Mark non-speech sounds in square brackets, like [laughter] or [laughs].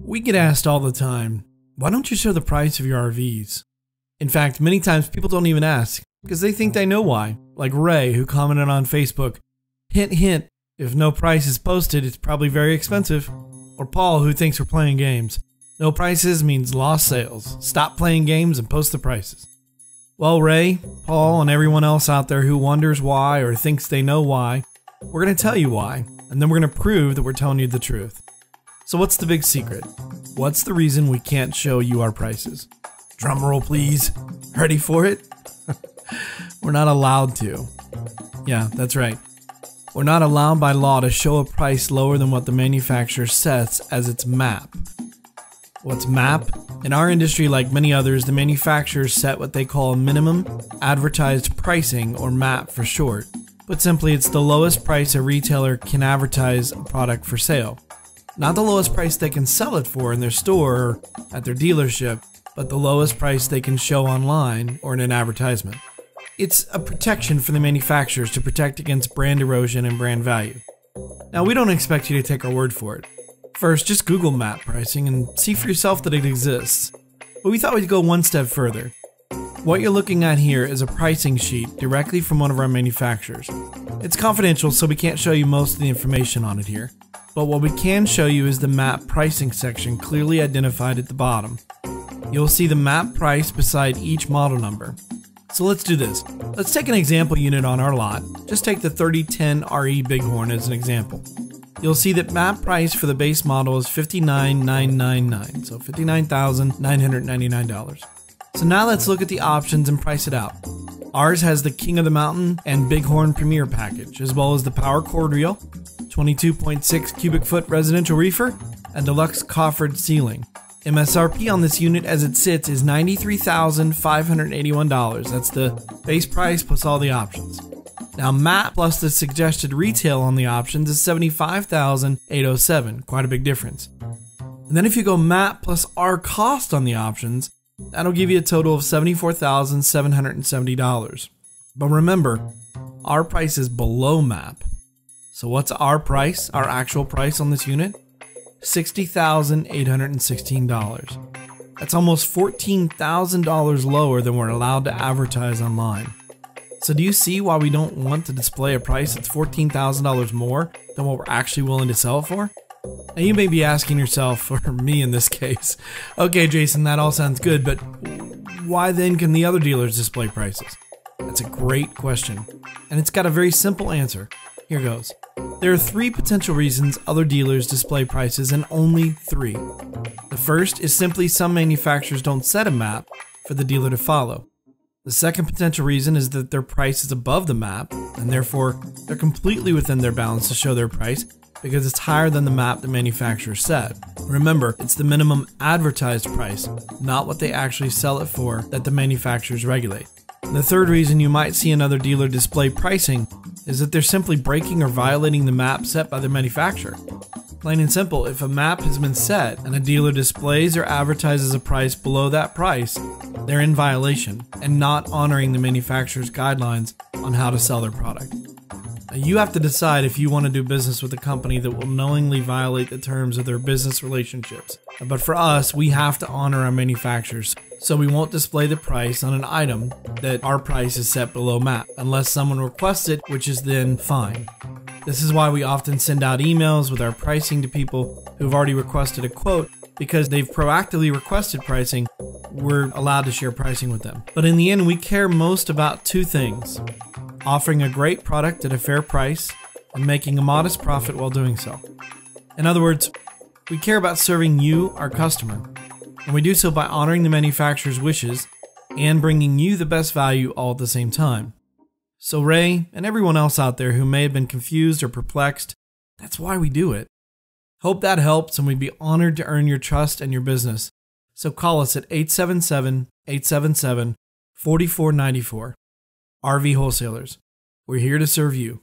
We get asked all the time, why don't you show the price of your RVs? In fact, many times people don't even ask because they think they know why. Like Ray, who commented on Facebook, hint, hint, if no price is posted, it's probably very expensive. Or Paul, who thinks we're playing games. No prices means lost sales. Stop playing games and post the prices. Well, Ray, Paul, and everyone else out there who wonders why or thinks they know why, we're going to tell you why, and then we're going to prove that we're telling you the truth. So, what's the big secret? What's the reason we can't show you our prices? Drum roll, please. Ready for it? [laughs] We're not allowed to. Yeah, that's right. We're not allowed by law to show a price lower than what the manufacturer sets as its MAP. What's MAP? In our industry, like many others, the manufacturers set what they call a minimum advertised pricing, or MAP for short. But simply, it's the lowest price a retailer can advertise a product for sale. Not the lowest price they can sell it for in their store or at their dealership, but the lowest price they can show online or in an advertisement. It's a protection for the manufacturers to protect against brand erosion and brand value. Now, we don't expect you to take our word for it. First, just Google map pricing and see for yourself that it exists. But we thought we'd go one step further. What you're looking at here is a pricing sheet directly from one of our manufacturers. It's confidential, so we can't show you most of the information on it here but what we can show you is the map pricing section clearly identified at the bottom. You'll see the map price beside each model number. So let's do this. Let's take an example unit on our lot. Just take the 3010 RE Bighorn as an example. You'll see that map price for the base model is 59,999, so $59,999. So now let's look at the options and price it out. Ours has the King of the Mountain and Bighorn Premier package, as well as the Power Cord Reel, 22.6 cubic foot residential reefer, and deluxe coffered ceiling. MSRP on this unit as it sits is $93,581. That's the base price plus all the options. Now, MAP plus the suggested retail on the options is 75,807, quite a big difference. And then if you go MAP plus our cost on the options, that'll give you a total of $74,770. But remember, our price is below MAP. So what's our price, our actual price on this unit? $60,816. That's almost $14,000 lower than we're allowed to advertise online. So do you see why we don't want to display a price that's $14,000 more than what we're actually willing to sell it for? Now you may be asking yourself, [laughs] or me in this case, okay Jason, that all sounds good, but why then can the other dealers display prices? That's a great question, and it's got a very simple answer. Here goes. There are three potential reasons other dealers display prices, and only three. The first is simply some manufacturers don't set a map for the dealer to follow. The second potential reason is that their price is above the map, and therefore they're completely within their bounds to show their price because it's higher than the map the manufacturer set. Remember, it's the minimum advertised price, not what they actually sell it for, that the manufacturers regulate. The third reason you might see another dealer display pricing is that they're simply breaking or violating the map set by the manufacturer. Plain and simple, if a map has been set and a dealer displays or advertises a price below that price, they're in violation and not honoring the manufacturer's guidelines on how to sell their product. You have to decide if you want to do business with a company that will knowingly violate the terms of their business relationships. But for us, we have to honor our manufacturers, so we won't display the price on an item that our price is set below map, unless someone requests it, which is then fine. This is why we often send out emails with our pricing to people who've already requested a quote because they've proactively requested pricing, we're allowed to share pricing with them. But in the end, we care most about two things offering a great product at a fair price, and making a modest profit while doing so. In other words, we care about serving you, our customer, and we do so by honoring the manufacturer's wishes and bringing you the best value all at the same time. So, Ray, and everyone else out there who may have been confused or perplexed, that's why we do it. Hope that helps, and we'd be honored to earn your trust and your business. So call us at 877 877 4494. RV Wholesalers. We're here to serve you.